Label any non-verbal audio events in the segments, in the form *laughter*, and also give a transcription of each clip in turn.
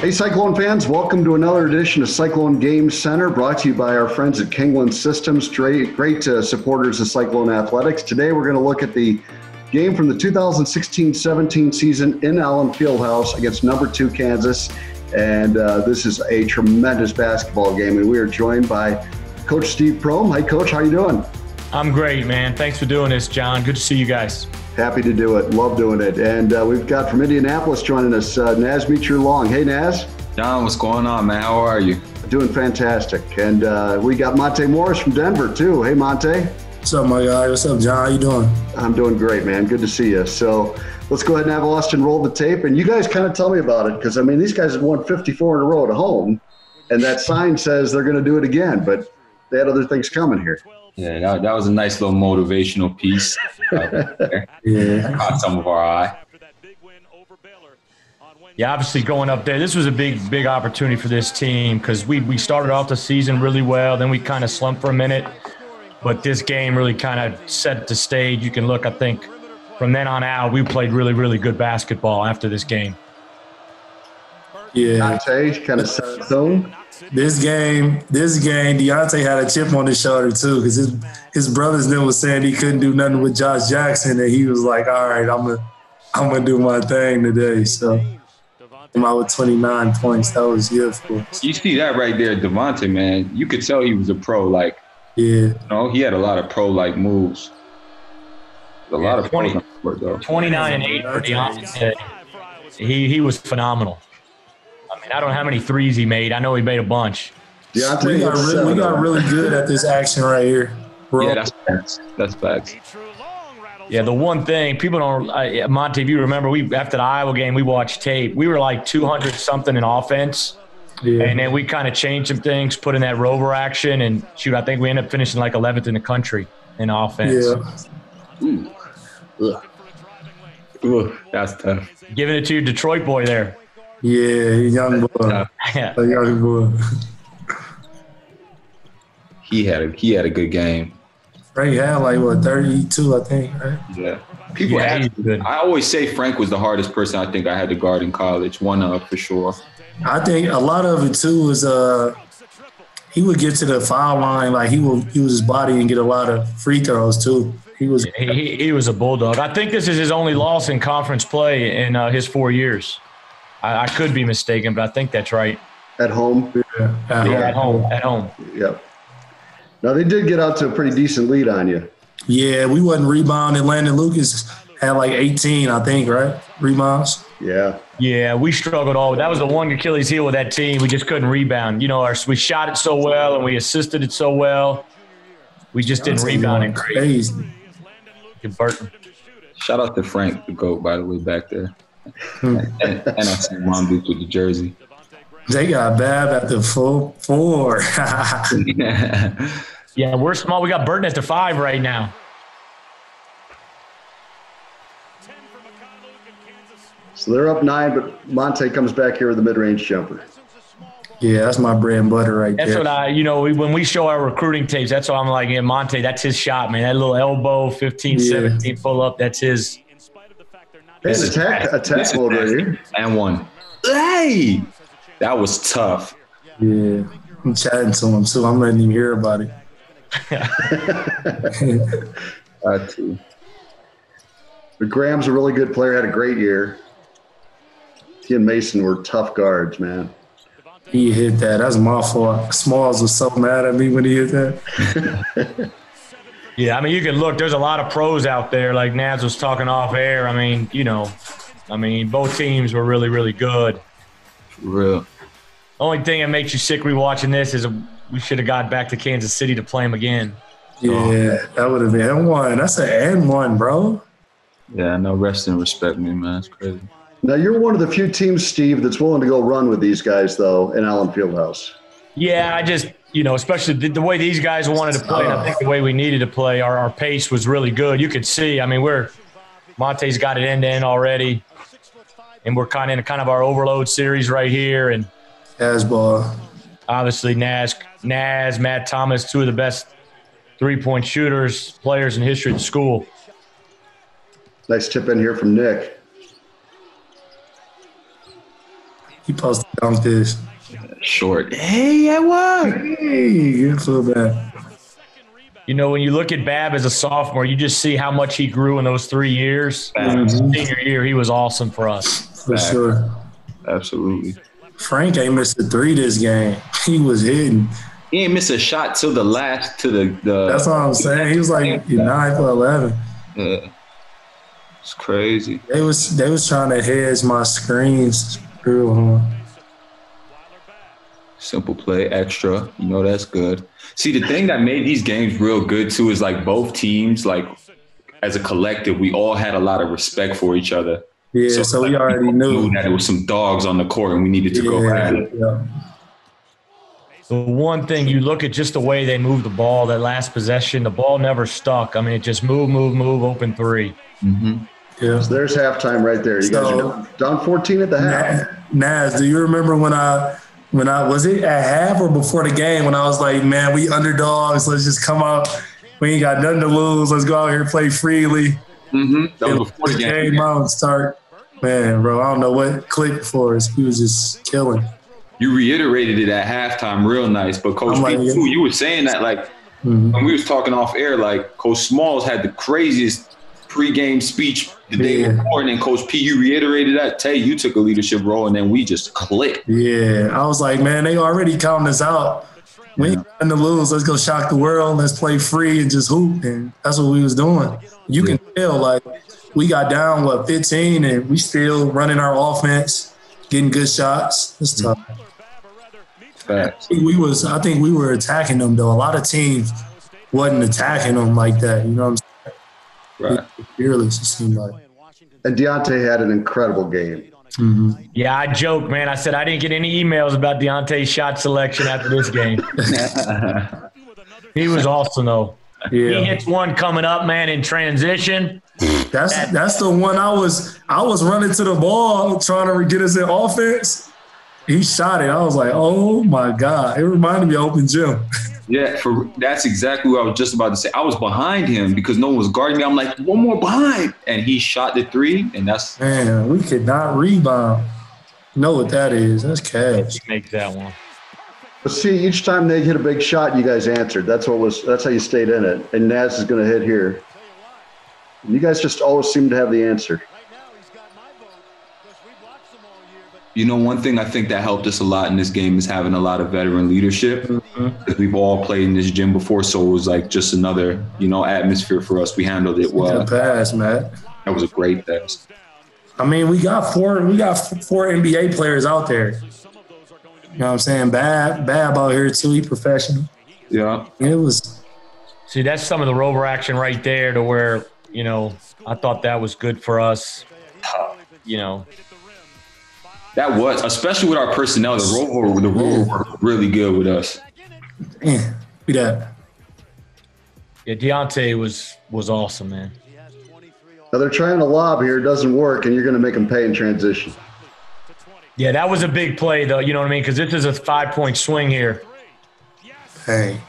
Hey, Cyclone fans, welcome to another edition of Cyclone Game Center brought to you by our friends at Kingland Systems, great, great uh, supporters of Cyclone Athletics. Today, we're going to look at the game from the 2016 17 season in Allen Fieldhouse against number two Kansas. And uh, this is a tremendous basketball game. And we are joined by Coach Steve Prohm. Hi, Coach. How you doing? I'm great, man. Thanks for doing this, John. Good to see you guys. Happy to do it. Love doing it. And uh, we've got from Indianapolis joining us, uh, Naz Mitrou-Long. Hey, Naz. John, what's going on, man? How are you? Doing fantastic. And uh, we got Monte Morris from Denver, too. Hey, Monte. What's up, my guy? What's up, John? How you doing? I'm doing great, man. Good to see you. So let's go ahead and have Austin roll the tape. And you guys kind of tell me about it because, I mean, these guys have won 54 in a row at home. And that sign says they're going to do it again, but they had other things coming here. Yeah, that, that was a nice little motivational piece. *laughs* Uh, yeah, caught some of our eye. Yeah, obviously going up there, this was a big, big opportunity for this team because we we started off the season really well, then we kind of slumped for a minute, but this game really kind of set the stage. You can look, I think, from then on out, we played really, really good basketball after this game. Yeah, Deonte kind of set the tone. This game, this game, Deonte had a chip on his shoulder too, because his his brothers then was saying he couldn't do nothing with Josh Jackson, and he was like, "All right, I'm gonna I'm gonna do my thing today." So. I'm out with 29 points. That was good for us. You see that right there, Devontae, man. You could tell he was a pro. Like, yeah, you know, he had a lot of pro-like moves. A yeah, lot of 20, court, 29 and 8 for Deonte. He, he was phenomenal. I I don't know how many threes he made. I know he made a bunch. Deonte we got, really, we got really good at this action right here. Bro. Yeah, that's facts. That's facts. Yeah, the one thing people don't, uh, Monte, if you remember, we after the Iowa game, we watched tape. We were like 200 something in offense. Yeah. And then we kind of changed some things, put in that rover action, and shoot, I think we ended up finishing like 11th in the country in offense. Yeah. Ooh. Ugh. Ooh, that's tough. Giving it to your Detroit boy there. Yeah, young boy. yeah. A young boy. he had a he had a good game. Frank had like what 32, I think, right? Yeah. People yeah, ask, I always say Frank was the hardest person I think I had to guard in college. One of for sure. I think a lot of it too was uh he would get to the foul line like he would use his body and get a lot of free throws too. He was he, he was a bulldog. I think this is his only loss in conference play in uh, his four years. I, I, could be mistaken, but I think that's right. At home. Yeah, at, yeah, home. at home. At home. Yep. Now they did get out to a pretty decent lead on you. Yeah, we wasn't rebounding. Landen Lucas had like 18, I think, right? Rebounds. Yeah. Yeah, we struggled all. That was the one Achilles heel with that team. We just couldn't rebound. You know, our, we shot it so well and we assisted it so well. We just didn't rebound it crazy. Burton. Shout out to Frank, the GOAT, by the way, back there. And, and, I see Mom with the jersey. They got Babb at the full four. *laughs* yeah, we're small. We got Burton at the five right now. So they're up nine, but Monte comes back here with a mid-range jumper. Yeah, that's my bread and butter right that's there. That's what I, you know, when we show our recruiting tapes, that's what I'm like, yeah, Monte, that's his shot, man. That little elbow, 15, yeah. 17 pull up, that's his. Hey, a attack mode right here. And one. Hey! That was tough. Yeah, I'm chatting to him too. I'm letting him hear about it. *laughs* I too. But Graham's a really good player. Had a great year. He and Mason were tough guards, man. He hit that. That's my fault. Smalls was so mad at me when he hit that. *laughs* yeah, I mean, you can look. There's a lot of pros out there. Like Naz was talking off air. I mean, you know, I mean, both teams were really, really good. Real. Only thing that makes you sick rewatching this is we should have got back to Kansas City to play them again. Yeah, oh. that would have been one. That's an N one, bro. Yeah, no rest and respect me, man. That's crazy. Now you're one of the few teams, Steve, that's willing to go run with these guys, though, in Allen Fieldhouse. Yeah, I just you know, especially the, the way these guys wanted to play, and I think the way we needed to play, our, our pace was really good. You could see, I mean, we're Monte's got it end to end already and we're kind of in a kind of our overload series right here. And Asball, obviously Naz, Naz, Matt Thomas, two of the best three point shooters, players in history of the school. Nice tip in here from Nick. He to dunk this. Short. Hey, I was. Hey, good for that. You know, when you look at Babb as a sophomore, you just see how much he grew in those three years. Mhm. Senior year, he was awesome for us. For Fact. sure. Absolutely. Frank ain't missed a three this game. *laughs* He was hitting. He ain't missed a shot till the last to the the. That's what I'm saying. He was like nine for eleven. uh, it's crazy. They was they was trying to hedge my screens. Screw him. Simple play, extra. You know that's good. See, the thing that made these games real good too is like both teams, like as a collective, we all had a lot of respect for each other. Yeah, so, we like, already both knew. that there was some dogs on the court and we needed to go at Yeah, it. yeah. The one thing you look at just the way they moved the ball, that last possession, the ball never stuck. I mean, it just move, move, move, open three. Mm-hmm. yeah. So there's halftime right there. You guys So- are down, down 14 at the half. Naz, do you remember when I when I was it at half or before the game when I was like, man, we underdogs. Let's just come out. We ain't got nothing to lose. Let's go out here and play freely. Mm-hmm. That was before the game. came out start. Man, bro, I don't know what clicked for us. He was just killing. You reiterated it at halftime, real nice. But Coach like, P, too, you were saying that like Mhm. when we was talking off air, like Coach Smalls had the craziest pregame speech the day Yeah. before, and then Coach P, you reiterated that. Tay, you took a leadership role, and then we just clicked. Yeah, I was like, man, they already counting us out. We ain't got nothing to lose. Let's go shock the world. Let's play free and just hoop. And that's what we was doing. You can tell, like, we got down what 15, and we still running our offense, getting good shots. It's mm-hmm. tough. Facts. We was, I think, we were attacking them though. A lot of teams wasn't attacking them like that. You know what I'm Right. Fearless. It seemed like. And Deonte had an incredible game. Mhm. Yeah, I joked, man. I said I didn't get any emails about Deonte's shot selection after this game. *laughs* He was awesome, though. He hits one coming up, man, in transition. that's that's the one I was. I was running to the ball trying to get us in offense. He shot it. I was like, oh my god! It reminded me of open gym. *laughs* Yeah, for that's exactly what I was just about to say. I was behind him because no one was guarding me. I'm like, one more behind, and he shot the three, and that's Man, we could not rebound. You know what that is? That's cash. He makes that one. But see, each time they hit a big shot, you guys answered. That's what was. That's how you stayed in it. And Naz is going to hit here. You guys just always seem to have the answer. You know one thing I think that helped us a lot in this game is having a lot of veteran leadership because we've all played in this gym before, so it was like just another you know atmosphere for us. We handled it well. Good pass, Matt. That was a great pass. I mean, we got four. We got four NBA players out there. You know what I'm saying? Babb, Babb out here too. He professional. Yeah, It was. See, that's some of the rover action right there to where, you know, I thought that was good for us. You know, that was especially with our personnel. The rover, the rover worked really good with us. Man, be that. yeah, Deonte was was awesome, man. Now they're trying to lob here. It doesn't work, and you're going to make them pay in transition. Yeah, that was a big play, though. You know what I mean? Because this is a five point swing here. Hey,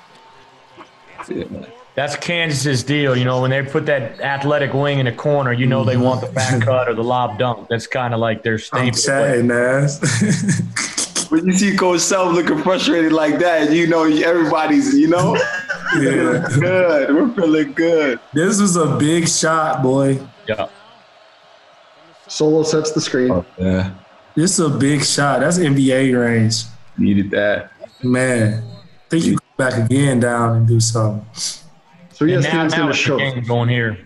Yeah, man. That's Kansas's deal. You know, when they put that athletic wing in the corner, you know they mm-hmm. want the back cut or the lob dunk. That's kind of like their staple. I'm staple. chatting, Naz. *laughs* When you see Coach Self looking frustrated like that, you know everybody's, you know, *laughs* yeah. good. We're feeling good. This was a big shot, boy. Yeah. Solo sets the screen. Oh, yeah, This is a big shot. That's NBA range. needed that. Man, I think you go back again down and do something. So And now, ESPN's going to show. going here.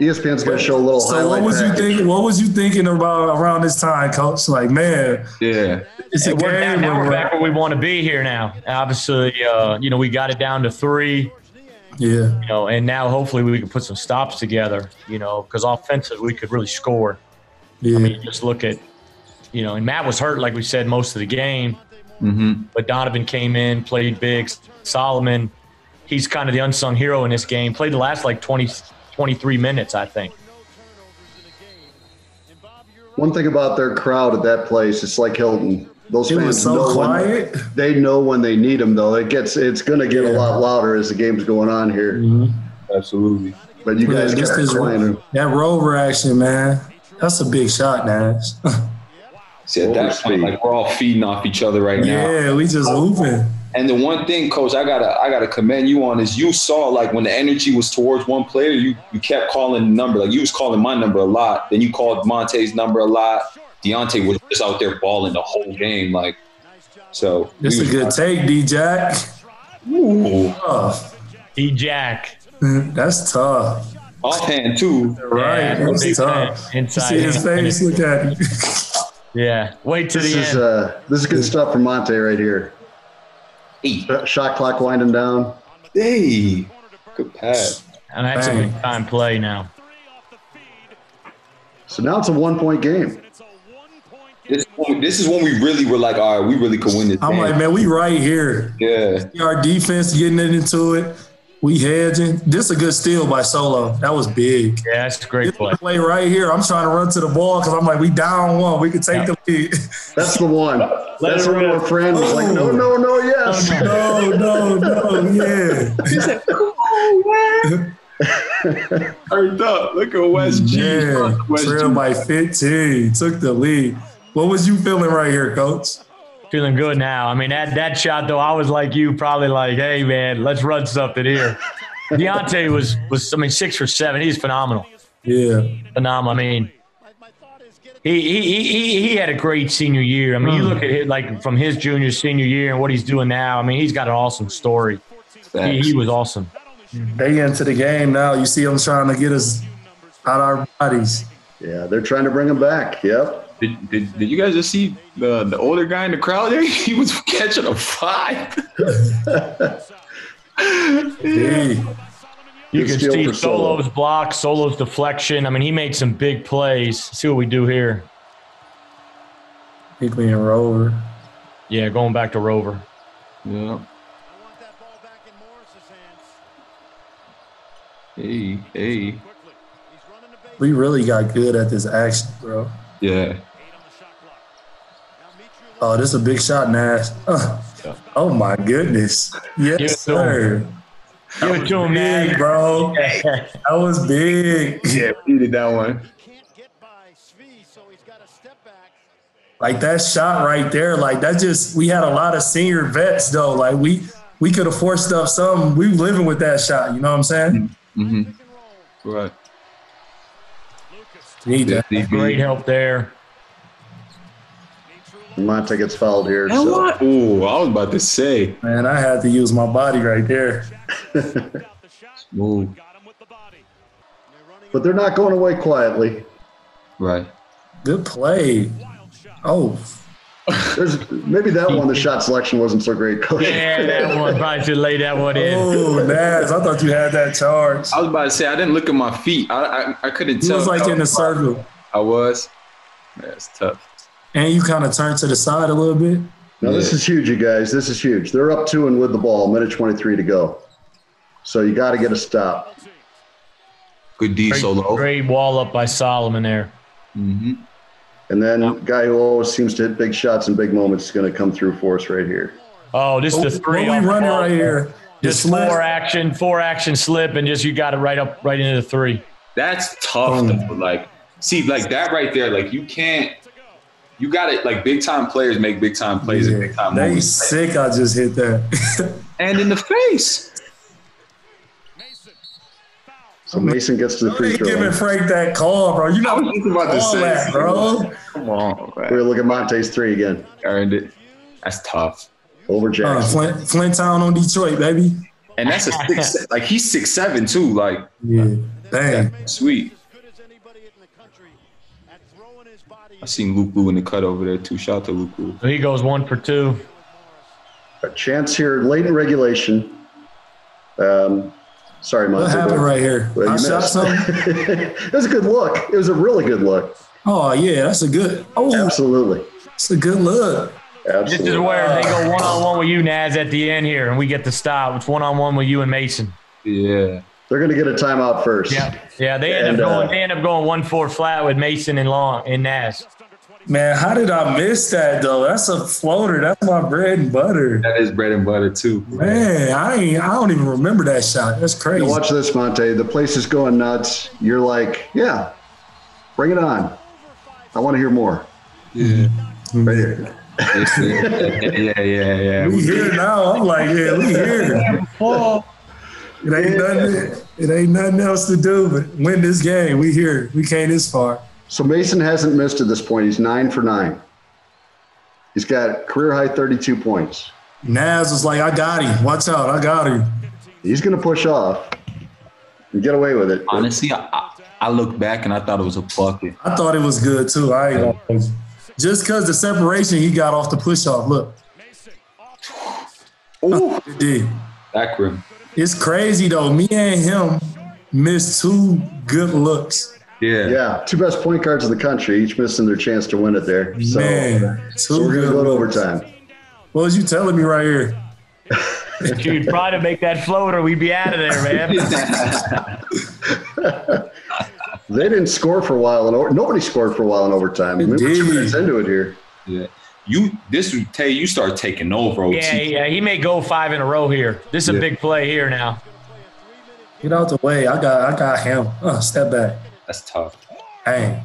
ESPN's going to show a little So highlight. what was you package. thinking? What was you thinking about around this time, Coach? Like, man, Yeah, it's a Hey, we're, now, game. now we're back where we want to be here now. Obviously, uh, you know, we got it down to three, Yeah, you know, and now hopefully we can put some stops together, you know, because offensive we could really score. yeah. I mean, just look at, you know, and Matt was hurt, like we said, most of the game, mm-hmm. but Donovan came in, played big. Solomon, he's kind of the unsung hero in this game. Played the last like 20, 23 minutes, I think. One thing about their crowd at that place, it's like Hilton. Those it fans so know quiet. when they know when they need them. Though it gets, it's going to get a lot louder as the game's going on here. Mm-hmm. absolutely. But you Yeah, guys just kept this- playing. That rover action, man. That's a big shot, Nash. *laughs* See, at that point, like we're all feeding off each other right now. Yeah, we just hooping. And the one thing, coach, I gotta I gotta commend you on is you saw like when the energy was towards one player, you you kept calling the number. Like you was calling my number a lot. Then you called Monte's number a lot. Deonte was just out there balling the whole game. Like so. It's a good take, D Jack. Ooh. D Jack. That's tough. Offhand too. Right. Yeah, That's tough. fan. You Inside. see his face? Look at him. *laughs* Yeah. Wait to This the is end. uh, this is good stuff from Monte right here. Hey, Shot clock winding down. hey, good pass. and that's a Bang. big time play now. So now it's a one point game. This is, when, this is when we really were like, all right, we really could win this I'm game. like, man, we right here. yeah, Our defense getting it into it. We hedging. This a good steal by Solo. That was big. Yeah, that's a great play. Play right here. I'm trying to run to the ball because I'm like, we down one. We could take the lead. *laughs* That's the one. That's it the one where rip. friend was like, no, no, no, yes. no, no, no, yeah. He said, oh, man. *laughs* hurry up. Look at West G. Yeah. West Trail G. by 15. Took the lead. What was you feeling right here, coach? Feeling good now. I mean, that that shot though, I was like you, probably like, hey man, let's run something here. Deonte was was I mean six for seven. He's phenomenal, Yeah. phenomenal. I mean, he he he he had a great senior year. I mean, you mm. look at it like from his junior senior year and what he's doing now. I mean, he's got an awesome story. He, he was awesome. They into the game now. You see them trying to get us out our bodies. Yeah, they're trying to bring him back. Yep. Did, did, did you guys just see the the older guy in the crowd there? *laughs* He was catching a five. *laughs* Hey. You can see for Solo. Solo's block, Solo's deflection. I mean, he made some big plays. See what we do here. Hinckley and Rover. Yeah, going back to Rover. Yeah. Hey, hey. We really got good at this action, bro. Yeah. Oh, this is a big shot, Nash. *laughs* Uh, oh my goodness. Give it Yes, to sir. Give it to him, Big, man. bro. *laughs* That was big. Yeah, we did that one. Like that shot right there, like that just we had a lot of senior vets though. Like we we could have forced up some. We living with that shot, you know what I'm saying? Mm-hmm. Right. Need that. Great help there. Monte gets fouled here. And So. what? Ooh, I was about to say. Man, I had to use my body right there. *laughs* Ooh, But they're not going away quietly. right. Good play. Oh, There's maybe that one. The shot selection wasn't so great, coach. Yeah, that one. Probably should lay that one in. oh, Naz, I thought you had that charge. I was about to say I didn't look at my feet. I I, I couldn't He tell. was like in the circle, I was. That's tough. And you kind of turn to the side a little bit. Now this is huge, you guys. This is huge. They're up two and with the ball. Minute 23 to go. So you got to get a stop. Good D Great, solo. great wall up by Solomon there. Mm-hmm. And then guy who always seems to hit big shots in big moments is going to come through for us right here. Oh, this is the three. What we off the running right here? Just slip. four action, four action slip, and just you got it right up, right into the three. That's tough Boom. though. Like, see, like that right there. Like you can't. You got it. Like big time players make big time plays in Yeah, big time they moments. sick. I just hit that. And in the face. So Mason gets to the they free throw. giving. Frank that call, bro. You I know was just about to all say, that, bro. Come on, We're man. going to look at Monte's three again. Earned it. That's tough. Over Uh, Flint, Flint Town on Detroit, baby. And that's a six. *laughs* like he's six seven too. Like Yeah, dang. sweet. I seen Luke Lou in the cut over there too. Shout out to Luke Lou. So he goes one for two. A chance here late in regulation. Um, sorry, Monte. What happened but- right here? Well, I shot missed. something. *laughs* it was a good look. It was a really good look. Oh yeah, that's a good. Oh, Absolutely. it's a good look. Absolutely. This Absolutely. is where they go one on one with you, Naz, at the end here, and we get the stop. It's one on one with you and Mason. Yeah. They're going to get a timeout first. Yeah, yeah. They end And, up going. uh, they end up going one four flat with Mason and Long and Naz. Man, how did I miss that though? That's a floater. That's my bread and butter. That is bread and butter too. Man, I ain't. I don't even remember that shot. That's crazy. Now watch this, Monte. The place is going nuts. You're like, yeah, bring it on. I want to hear more. Yeah. Right here. yeah, yeah, yeah. We here now. I'm like, yeah, we here. *laughs* It ain't nothing. It ain't nothing else to do but win this game. We here. We came this far. So Mason hasn't missed at this point. He's nine for nine. He's got career high 32 points. Naz was like, I got him. Watch out. I got him. He's going to push off and get away with it. Honestly, I, I, I look back and I thought it was a bucket. I thought it was good too. I ain't gonna hold you. just because the separation he got off the push off. Look, Ooh, it did. back rim. It's crazy though. Me and him missed two good looks. Yeah. Yeah, two best point guards in the country, each missing their chance to win it there. So, Man, two so we're going to good go to overtime. What was you telling me right here? If you'd try to make that floater, we'd be out of there, man. *laughs* They didn't score for a while, and nobody scored for a while in overtime. I we're two minutes into it here. yeah. You this would tell you you start taking over. OT. Yeah, yeah, he may go five in a row here. This is a big play here now. Get out the way. I got I got him. Uh, step back. That's tough. Hey.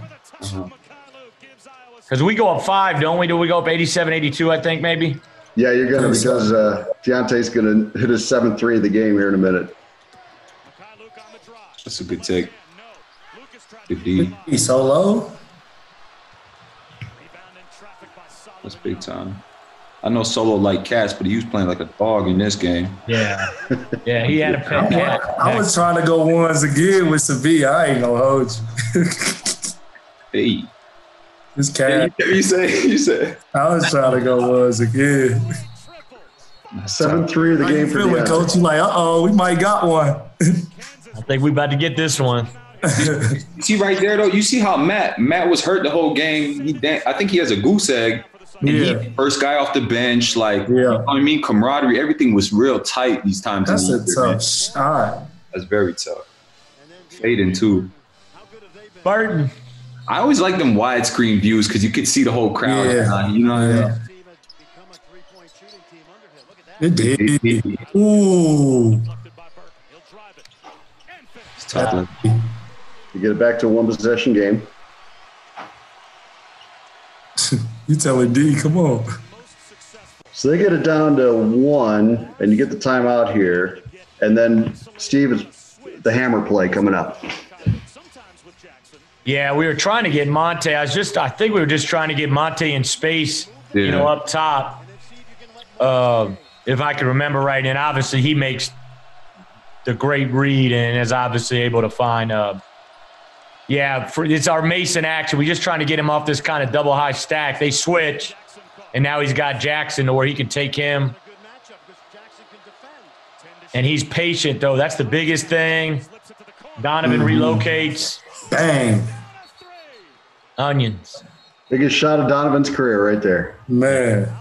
Because we go up five, don't we? Do we go up 87, 82, I think, maybe? Yeah, you're going to because uh, Deonte's going to hit his 7 3 of the game here in a minute. That's a good take. Good D. He so low. That's big time. I know Solo like cats, but he was playing like a dog in this game. Yeah. Yeah, he had a I, pen. I was trying to go ones again with Sevilla. I ain't gonna hold you. Hey, this cat. you say you say I was trying to go ones again. 7 3 of the How you game for feeling, Deonte. coach? You like, uh oh, we might got one. I think we about to get this one. see right there though. You see how Matt Matt was hurt the whole game. He dan- I think he has a goose egg. And Yeah. he first guy off the bench, like Yeah. you know what I mean, camaraderie, everything was real tight these times. in That's the a year, man. tough shot. That's very tough. Fading too. Barton. I always like them widescreen views because you could see the whole crowd. Yeah. You know what Yeah. It did. Ooh. It's tough. You get it back to a one possession game. *laughs* You telling D, come on. So they get it down to one, and you get the timeout here. And then, Steve, is the hammer play coming up. Yeah, we were trying to get Monte. I was just, I think we were just trying to get Monte in space, you know, up top. Uh, if I can remember right, and obviously he makes the great read and is obviously able to find. Uh, yeah, for, it's our Mason action. We're just trying to get him off this kind of double high stack. They switch, and now he's got Jackson to where he can take him. And he's patient though. That's the biggest thing. Donovan mm-hmm. relocates. Bang. Onions. Biggest shot of Donovan's career right there. Man. *laughs*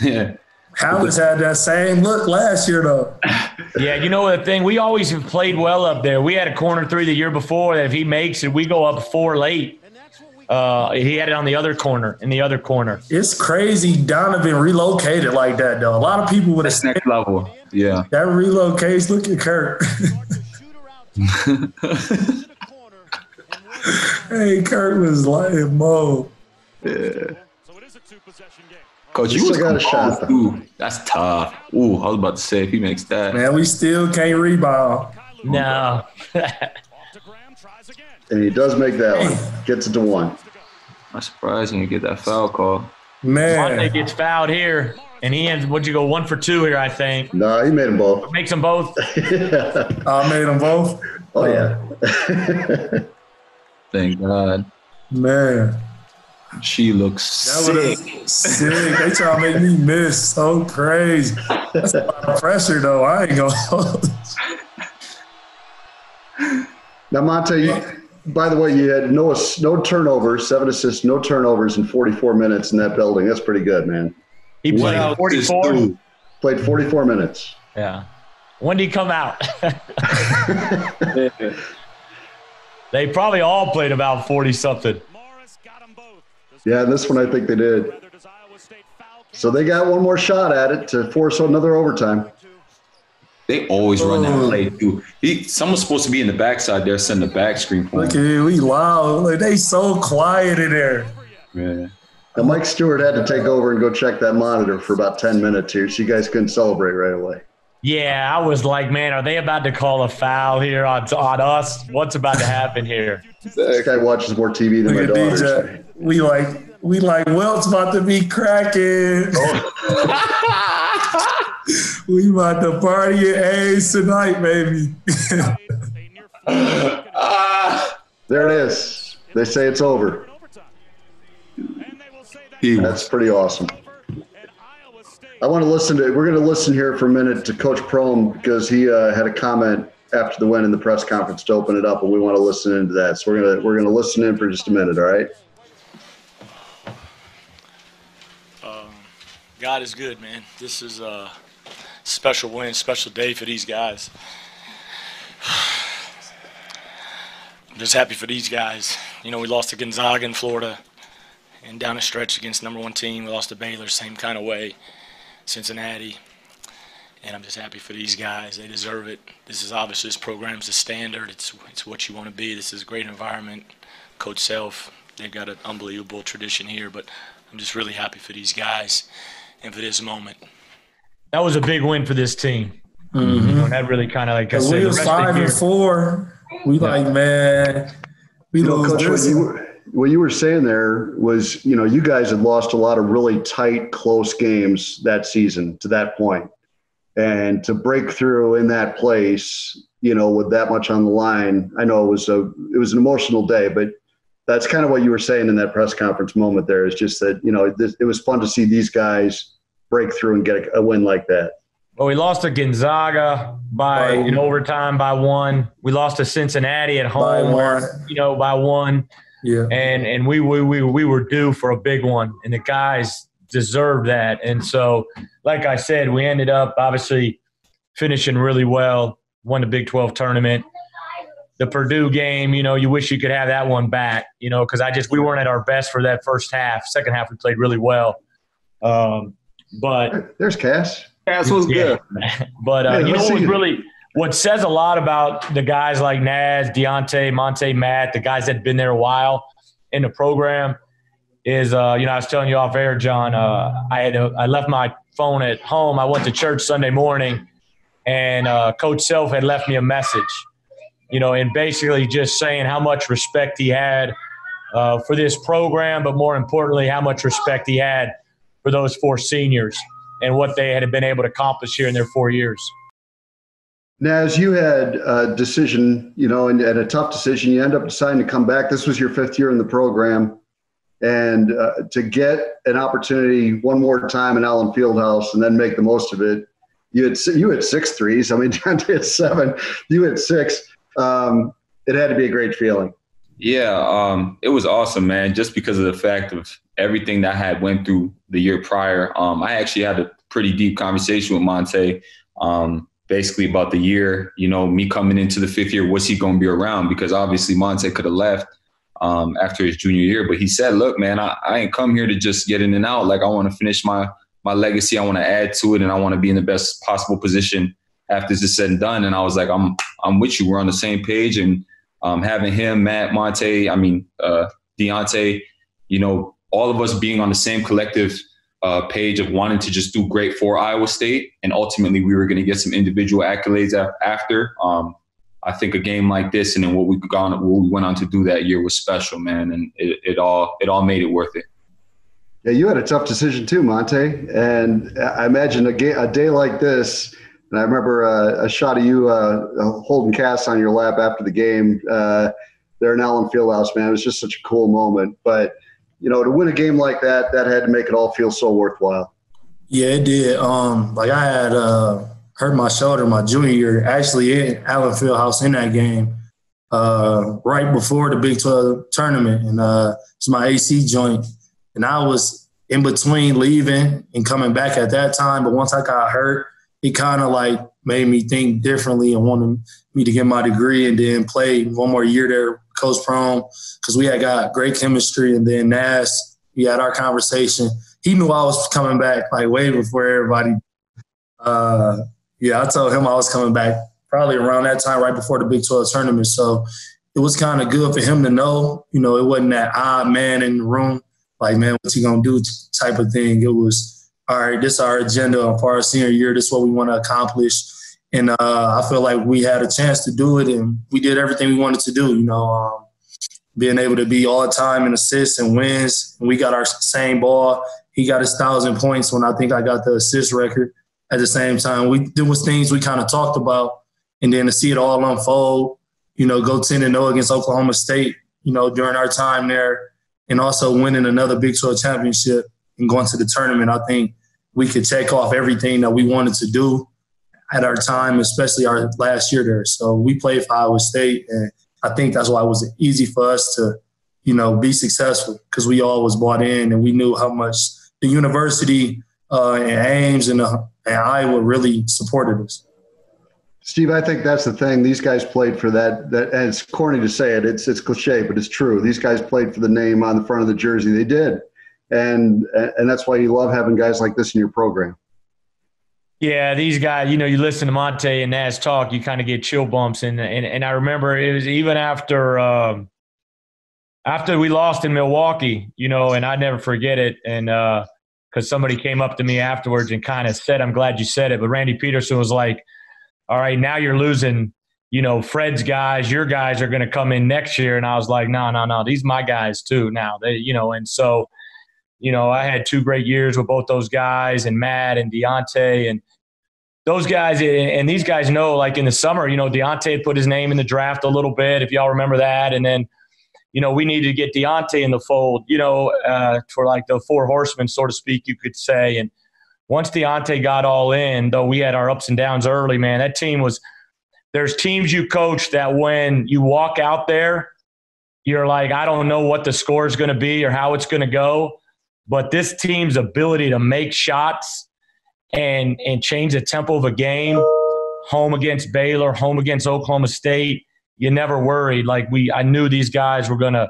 Yeah. Hallis had that same look last year though. *laughs* Yeah, you know the thing. We always have played well up there. We had a corner three the year before that if he makes it, we go up four late. Uh, he had it on the other corner, in the other corner. It's crazy Donovan relocated like that though. A lot of people would have That's said next level. Yeah. that relocation. Look at Kurt. *laughs* *laughs* hey, Kurt was like Mo. Coach, You you was got a shot, composed. That's tough. Ooh, I was about to say if he makes that. Man, we still can't rebound. No. *laughs* And he does make that one. Gets it to one. I'm surprised when you get that foul call. Monte Man, gets fouled here, and he ends, what'd you go, one for two here, I think. No, he made them both. Makes them both. *laughs* I made them both. Oh, yeah. Uh. *laughs* Thank God. Man, She looks that sick. was sick. They try to make me miss so crazy. That's a lot of pressure though. I ain't gonna. Now, Monte, you, by the way, you had no no turnovers, seven assists, no turnovers in 44 minutes in that building. That's pretty good, man. He played else is 44. Played 44 minutes. Yeah. When did he come out? *laughs* they probably all played about 40 something. Yeah, this one I think they did. So they got one more shot at it to force another overtime. They always run that Oh. play too. He, someone's supposed to be in the backside there, send the back screen for Look at him. we loud. Like, they so quiet in there. Yeah. Now, Mike Stewart had to take over and go check that monitor for about 10 minutes here, so you guys couldn't celebrate right away. Yeah, I was like, man, are they about to call a foul here on, on us? What's about to happen here? That guy watches more TV than my daughter. We like we like Welt's about to be cracking. Oh. *laughs* we about to party at A's tonight, baby. *laughs* there it is. They say it's over. That's pretty awesome. I want to listen to. We're going to listen here for a minute to Coach Prohm because he uh, had a comment after the win in the press conference to open it up, and we want to listen into that. So we're gonna we're gonna listen in for just a minute. All right. Um, God is good, man. This is a special win, special day for these guys. *sighs* I'm just happy for these guys. You know, we lost to Gonzaga in Florida, and down a stretch against number one team, we lost to Baylor, same kind of way. Cincinnati. And I'm just happy for these guys. They deserve it. This is obviously this program's the standard. It's it's what you want to be. This is a great environment. Coach Self, they've got an unbelievable tradition here. But I'm just really happy for these guys and for this moment. That was a big win for this team. Mm-hmm. You know, that really kind of like I said, we was five and four. We yeah. like man, we you know, Coach, what you, were saying there was, you know, you guys had lost a lot of really tight, close games that season to that point. And to break through in that place you know with that much on the line i know it was a it was an emotional day but that's kind of what you were saying in that press conference moment there is just that you know this, it was fun to see these guys break through and get a, a win like that. Well we lost to gonzaga by in overtime by one. We lost to cincinnati at home where, you know by one yeah and and we, we we we were due for a big one and the guys deserved that. And so, like I said, we ended up obviously finishing really well, won the Big 12 tournament. The Purdue game, you know, you wish you could have that one back, you know, because I just, we weren't at our best for that first half. Second half, we played really well. Um, but there's Cass. Cass was yeah. good. *laughs* but, uh, yeah, you know, what really, what says a lot about the guys like Naz, Deonte, Monte, Matt, the guys that have been there a while in the program – is uh, you know I was telling you off air, John. Uh, I had I left my phone at home. I went to church Sunday morning, and uh, Coach Self had left me a message, you know, and basically just saying how much respect he had uh, for this program, but more importantly, how much respect he had for those four seniors and what they had been able to accomplish here in their four years. Now, as you had a decision, you know, and, and a tough decision, you end up deciding to come back. This was your fifth year in the program and uh, to get an opportunity one more time in Allen Fieldhouse and then make the most of it. You had you had six threes. I mean, *laughs* Dante had seven. You had six. Um, it had to be a great feeling. Yeah, um, it was awesome, man. Just because of the fact of everything that I had went through the year prior. Um, I actually had a pretty deep conversation with Monte, um, basically about the year. You know, me coming into the fifth year, what's he going to be around? Because obviously Monte could have left um, after his junior year. But he said, "Look, man, I, I ain't come here to just get in and out. Like I want to finish my my legacy. I want to add to it, and I want to be in the best possible position after this is said and done." And I was like, "I'm I'm with you. We're on the same page." And um, having him, Matt, Monte, I mean uh, Deonte, you know, all of us being on the same collective uh, page of wanting to just do great for Iowa State, and ultimately we were going to get some individual accolades after. Um, I think a game like this and then what we gone what we went on to do that year was special, man, and it, it all it all made it worth it. Yeah, you had a tough decision too, Monte, and I imagine a, ga- a day like this. And I remember uh, a shot of you uh, holding Cass on your lap after the game uh, there in Allen Fieldhouse, man. It was just such a cool moment. But you know, to win a game like that, that had to make it all feel so worthwhile. Yeah, it did. Um, like I had uh, hurt my shoulder my junior year, actually in Allen Fieldhouse in that game, uh, right before the Big 12 tournament. And uh, it's my AC joint. And I was in between leaving and coming back at that time. But once I got hurt, it kind of like made me think differently and wanted me to get my degree and then play one more year there, Coach Prohm, because we had got great chemistry. And then Naz, we had our conversation. He knew I was coming back like way before everybody. Uh, yeah, I told him I was coming back probably around that time, right before the Big 12 tournament. So it was kind of good for him to know, you know, it wasn't that odd man in the room. like, man, what you gonna do type of thing. It was, all right, this is our agenda for our senior year. This is what we want to accomplish. And uh, I feel like we had a chance to do it, and we did everything we wanted to do. You know, um, being able to be all time and assists and wins. And we got our same ball. He got his thousand points when I think I got the assist record. At the same time, we there was things we kind of talked about, and then to see it all unfold. You know, go ten and zero against Oklahoma State. You know, during our time there, and also winning another Big 12 championship and going to the tournament. I think we could check off everything that we wanted to do at our time, especially our last year there. So we played for Iowa State, and I think that's why it was easy for us to, you know, be successful because we all was bought in and we knew how much the university uh, and Ames and, uh, and Iowa really supported us. Steve, I think that's the thing. These guys played for that. That and it's corny to say it. It's it's cliche, but it's true. These guys played for the name on the front of the jersey. They did, and and that's why you love having guys like this in your program. Yeah, these guys. You know, you listen to Monte and Naz talk, you kind of get chill bumps. And and and I remember it was even after um, after we lost in Milwaukee. You know, and I never forget it. And because uh, somebody came up to me afterwards and kind of said, "I'm glad you said it," but Randy Peterson was like all right, now you're losing, you know, Fred's guys, your guys are going to come in next year. And I was like, no, no, no, these my guys too now. They, you know, and so, you know, I had two great years with both those guys and Matt and Deonte and those guys and these guys know like in the summer, you know, Deonte put his name in the draft a little bit, if y'all remember that. And then, you know, we needed to get Deonte in the fold, you know, uh, for like the four horsemen, so to speak, you could say. And once Deonte got all in, though we had our ups and downs early, man, that team was there's teams you coach that when you walk out there, you're like, I don't know what the score is going to be or how it's going to go. But this team's ability to make shots and and change the tempo of a game, home against Baylor, home against Oklahoma State, you never worried. Like we I knew these guys were gonna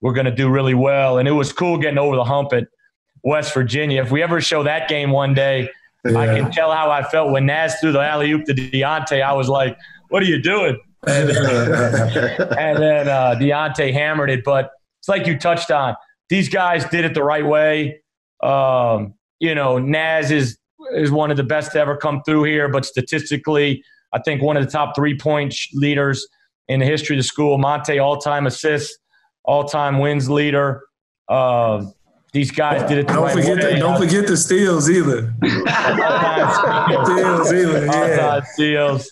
were gonna do really well. And it was cool getting over the hump at West Virginia. If we ever show that game one day, yeah. I can tell how I felt when Naz threw the alley oop to Deonte. I was like, "What are you doing?" *laughs* and then uh, Deonte hammered it. But it's like you touched on. These guys did it the right way. Um, you know, Naz is is one of the best to ever come through here, but statistically, I think one of the top three point leaders in the history of the school. Monte all time assists, all time wins leader. Uh, these guys did it. don't right forget the, don't forget the steals either. *laughs* steals either. Yeah. steals.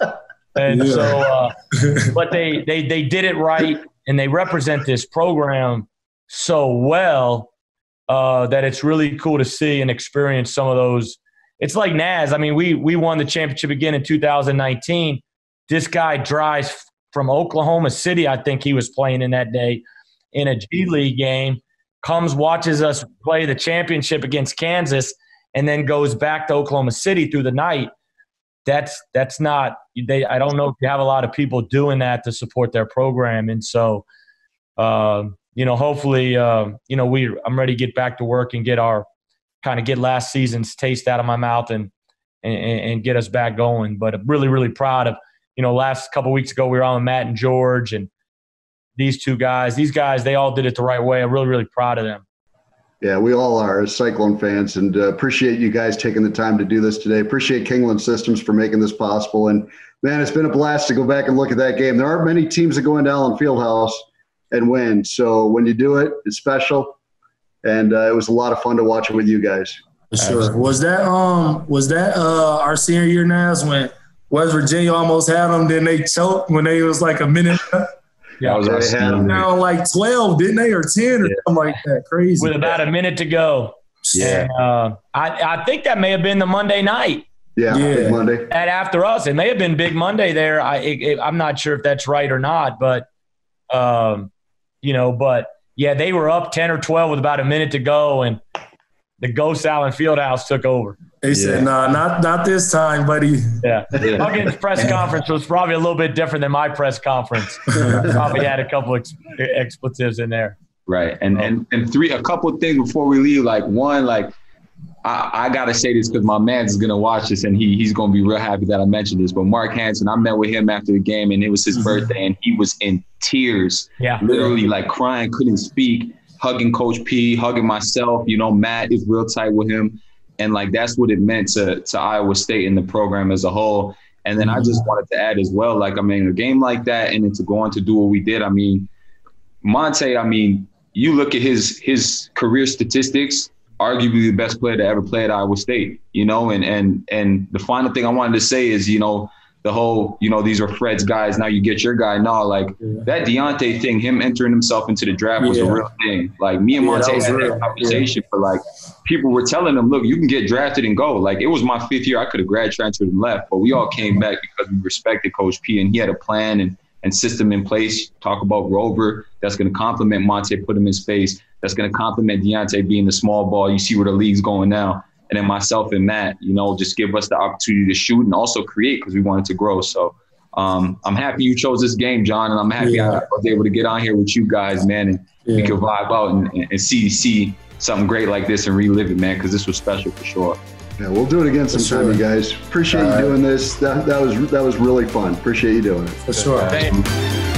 And yeah. so, uh, *laughs* but they they they did it right, and they represent this program so well uh, that it's really cool to see and experience some of those. It's like Naz. I mean, we we won the championship again in 2019. This guy drives from Oklahoma City. I think he was playing in that day in a G League game comes, watches us play the championship against Kansas, and then goes back to Oklahoma City through the night. That's that's not they. I don't know if you have a lot of people doing that to support their program, and so uh, you know, hopefully, uh, you know, we I'm ready to get back to work and get our kind of get last season's taste out of my mouth and and, and get us back going. But I'm really really proud of you know last couple weeks ago we were on with Matt and George and these two guys. These guys, they all did it the right way. I'm really, really proud of them. Yeah, we all are as Cyclone fans, and uh, appreciate you guys taking the time to do this today. Appreciate Kingland Systems for making this possible. And man, it's been a blast to go back and look at that game. There aren't many teams that go into Allen Fieldhouse and win. So when you do it, it's special, and uh, it was a lot of fun to watch it with you guys. Sure. Was that um was that uh our senior year now when West Virginia almost had them, then they choked when they was like a minute. Yeah, I was they had them down like twelve, didn't they, or ten, or yeah. something like that? Crazy. With about a minute to go. Yeah. And, uh, I I think that may have been the Monday night. Yeah, yeah. Monday. And after us, it may have been Big Monday there. I it, I'm not sure if that's right or not, but um, you know, but yeah, they were up ten or twelve with about a minute to go, and the Ghost Allen Fieldhouse took over. They yeah. said, "No, nah, not not this time, buddy." Yeah, Huggins' press conference was probably a little bit different than my press conference. *laughs* probably had a couple ex- expletives in there. Right, and um, and and three, a couple of things before we leave. Like one, like I, I gotta say this because my man's is gonna watch this and he he's gonna be real happy that I mentioned this. But Mark Hansen, I met with him after the game and it was his mm-hmm. birthday and he was in tears. Yeah, literally like crying, couldn't speak hugging Coach P, hugging myself. You know, Matt is real tight with him, and like that's what it meant to to Iowa State and the program as a whole. And then I just mm-hmm. wanted to add as well, like I mean, a game like that, and then to go on to do what we did. I mean, Monte. I mean, you look at his his career statistics. Arguably the best player to ever play at Iowa State, you know, and and and the final thing I wanted to say is, you know, the whole, you know, these are Fred's guys. Now you get your guy. No, like yeah. that Deonte thing, him entering himself into the draft was yeah. a real thing. Like me and Monte yeah, had that conversation, but like people were telling him, look, you can get drafted and go. Like it was my fifth year. I could have grad transferred and left, but we all came back because we respected Coach P and he had a plan and, and system in place. Talk about Rover that's going to complement Monte, put him in space. That's going to complement Deonte being the small ball. You see where the league's going now and then myself and Matt, you know, just give us the opportunity to shoot and also create because we wanted to grow. So um, I'm happy you chose this game, John, and I'm happy yeah. I was able to get on here with you guys, man, and yeah. we could vibe out and, and see see something great like this and relive it, man, because this was special for sure. Yeah, we'll do it again sometime, sure. you guys. Appreciate All you right. doing this. That, that was that was really fun. Appreciate you doing it. For sure.